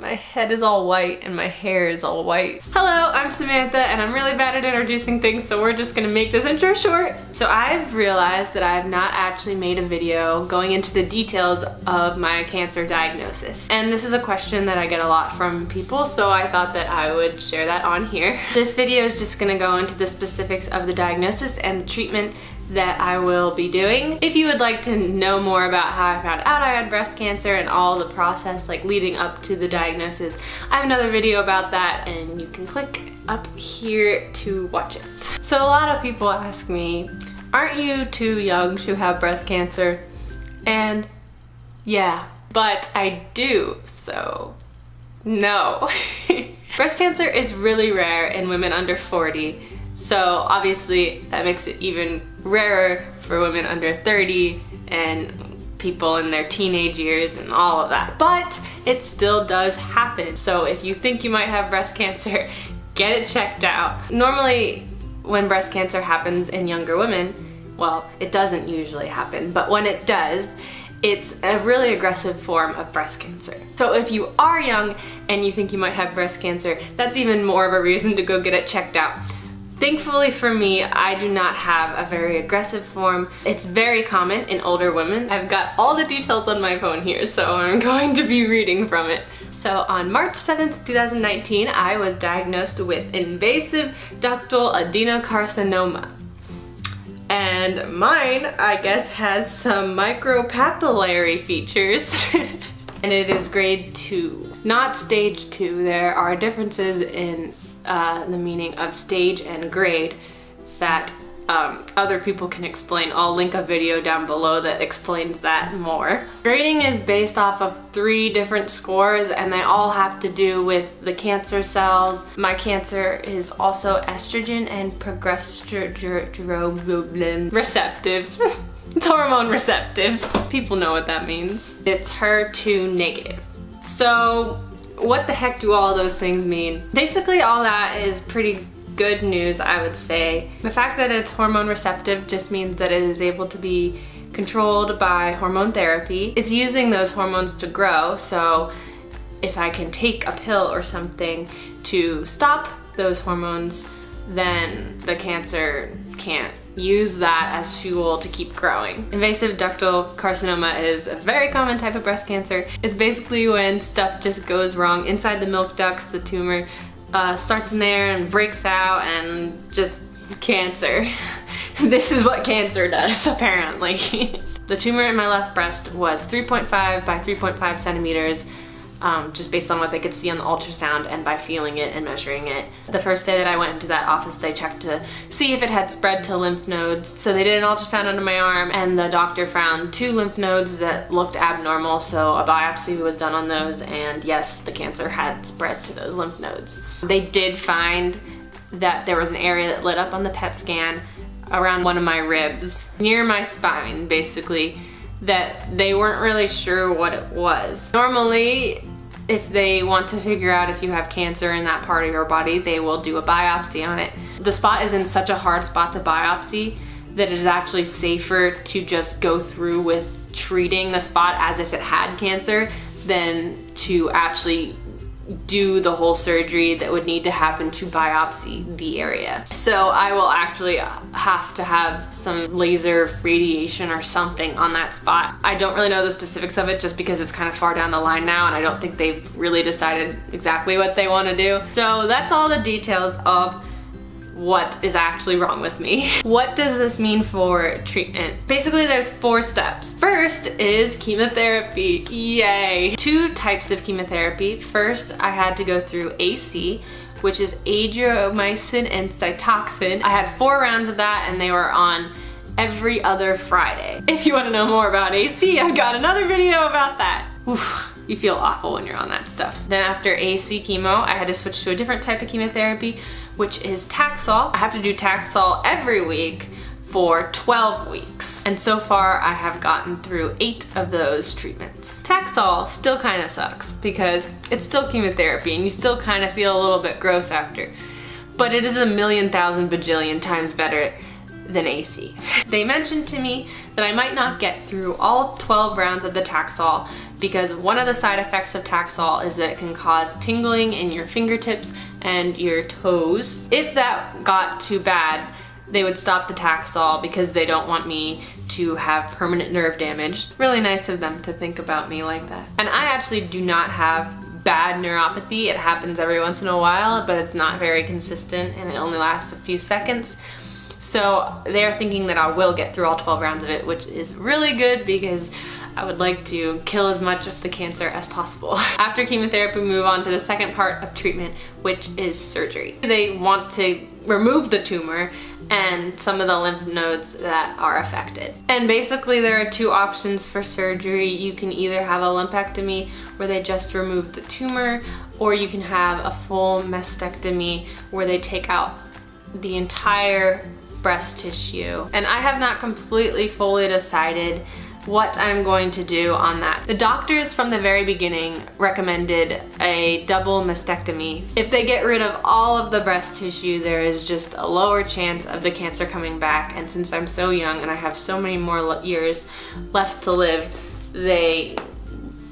My head is all white and my hair is all white. Hello, I'm Samantha and I'm really bad at introducing things so we're just gonna make this intro short. So I've realized that I have not actually made a video going into the details of my cancer diagnosis. And this is a question that I get a lot from people so I thought that I would share that on here. This video is just gonna go into the specifics of the diagnosis and the treatment that I will be doing. If you would like to know more about how I found out I had breast cancer and all the process like leading up to the diagnosis, I have another video about that and you can click up here to watch it. So a lot of people ask me, aren't you too young to have breast cancer? And yeah, but I do, so no. breast cancer is really rare in women under 40 so obviously that makes it even rarer for women under 30 and people in their teenage years and all of that. But it still does happen. So if you think you might have breast cancer, get it checked out. Normally when breast cancer happens in younger women, well, it doesn't usually happen, but when it does, it's a really aggressive form of breast cancer. So if you are young and you think you might have breast cancer, that's even more of a reason to go get it checked out. Thankfully for me, I do not have a very aggressive form. It's very common in older women. I've got all the details on my phone here, so I'm going to be reading from it. So on March 7th, 2019, I was diagnosed with invasive ductal adenocarcinoma. And mine, I guess, has some micropapillary features. and it is grade 2, not stage 2. There are differences in uh, the meaning of stage and grade that um, other people can explain. I'll link a video down below that explains that more. Grading is based off of three different scores and they all have to do with the cancer cells. My cancer is also estrogen and progesterone receptive. it's hormone receptive. People know what that means. It's HER2 negative. So what the heck do all those things mean? Basically all that is pretty good news, I would say. The fact that it's hormone receptive just means that it is able to be controlled by hormone therapy. It's using those hormones to grow, so if I can take a pill or something to stop those hormones, then the cancer can't use that as fuel to keep growing. Invasive ductal carcinoma is a very common type of breast cancer. It's basically when stuff just goes wrong inside the milk ducts, the tumor uh, starts in there and breaks out and just cancer. this is what cancer does, apparently. the tumor in my left breast was 3.5 by 3.5 centimeters um, just based on what they could see on the ultrasound and by feeling it and measuring it. The first day that I went into that office, they checked to see if it had spread to lymph nodes. So they did an ultrasound under my arm and the doctor found two lymph nodes that looked abnormal. So a biopsy was done on those and yes, the cancer had spread to those lymph nodes. They did find that there was an area that lit up on the PET scan around one of my ribs, near my spine basically, that they weren't really sure what it was. Normally, if they want to figure out if you have cancer in that part of your body, they will do a biopsy on it. The spot is in such a hard spot to biopsy that it is actually safer to just go through with treating the spot as if it had cancer than to actually do the whole surgery that would need to happen to biopsy the area. So I will actually have to have some laser radiation or something on that spot. I don't really know the specifics of it just because it's kind of far down the line now and I don't think they've really decided exactly what they want to do. So that's all the details of what is actually wrong with me. What does this mean for treatment? Basically there's four steps. First is chemotherapy, yay. Two types of chemotherapy. First I had to go through AC, which is adriamycin and Cytoxan. I had four rounds of that and they were on every other Friday. If you wanna know more about AC, I've got another video about that. Oof you feel awful when you're on that stuff. Then after AC chemo, I had to switch to a different type of chemotherapy, which is Taxol. I have to do Taxol every week for 12 weeks. And so far I have gotten through eight of those treatments. Taxol still kind of sucks because it's still chemotherapy and you still kind of feel a little bit gross after. But it is a million thousand bajillion times better than AC. They mentioned to me that I might not get through all 12 rounds of the Taxol because one of the side effects of Taxol is that it can cause tingling in your fingertips and your toes. If that got too bad, they would stop the Taxol because they don't want me to have permanent nerve damage. It's Really nice of them to think about me like that. And I actually do not have bad neuropathy. It happens every once in a while, but it's not very consistent and it only lasts a few seconds. So they're thinking that I will get through all 12 rounds of it, which is really good because I would like to kill as much of the cancer as possible. After chemotherapy, we move on to the second part of treatment, which is surgery. They want to remove the tumor and some of the lymph nodes that are affected. And basically there are two options for surgery. You can either have a lumpectomy where they just remove the tumor or you can have a full mastectomy where they take out the entire breast tissue. And I have not completely fully decided what I'm going to do on that. The doctors from the very beginning recommended a double mastectomy. If they get rid of all of the breast tissue, there is just a lower chance of the cancer coming back. And since I'm so young and I have so many more years left to live, they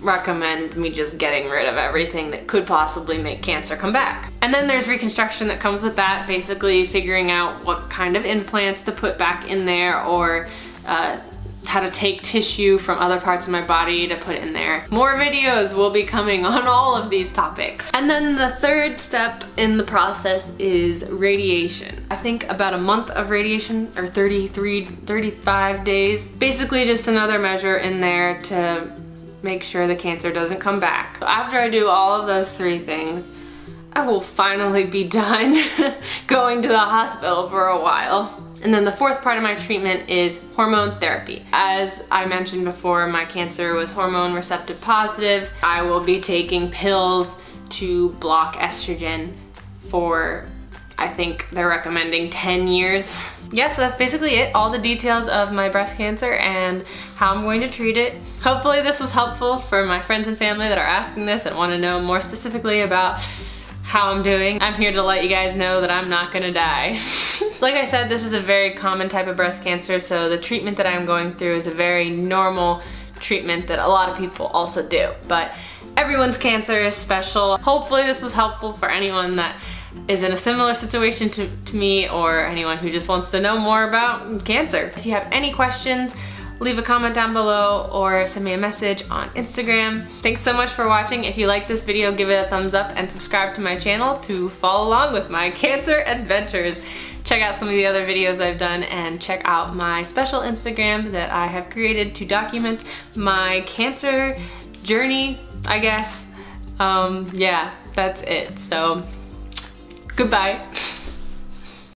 recommend me just getting rid of everything that could possibly make cancer come back. And then there's reconstruction that comes with that, basically figuring out what kind of implants to put back in there or uh, how to take tissue from other parts of my body to put in there. More videos will be coming on all of these topics. And then the third step in the process is radiation. I think about a month of radiation or 33, 35 days. Basically just another measure in there to make sure the cancer doesn't come back. After I do all of those three things, I will finally be done going to the hospital for a while. And then the fourth part of my treatment is hormone therapy. As I mentioned before, my cancer was hormone receptive positive. I will be taking pills to block estrogen for, I think they're recommending 10 years. Yes, that's basically it. All the details of my breast cancer and how I'm going to treat it. Hopefully this was helpful for my friends and family that are asking this and want to know more specifically about how I'm doing. I'm here to let you guys know that I'm not gonna die. like I said, this is a very common type of breast cancer, so the treatment that I'm going through is a very normal treatment that a lot of people also do. But everyone's cancer is special. Hopefully this was helpful for anyone that is in a similar situation to, to me or anyone who just wants to know more about cancer. If you have any questions, leave a comment down below or send me a message on Instagram. Thanks so much for watching. If you like this video, give it a thumbs up and subscribe to my channel to follow along with my cancer adventures. Check out some of the other videos I've done and check out my special Instagram that I have created to document my cancer journey, I guess. Um, yeah, that's it. So, goodbye.